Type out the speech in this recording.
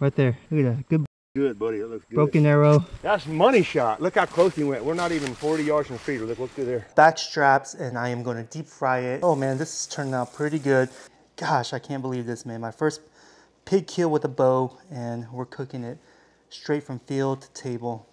Right there. Look at that. Good. Good, buddy. It looks good. Broken arrow. That's money shot. Look how close he went. We're not even 40 yards from feeder. Look what's good there. Back straps, and I am going to deep fry it. Oh, man, this is turning out pretty good. Gosh, I can't believe this, man. My first pig kill with a bow, and we're cooking it straight from field to table.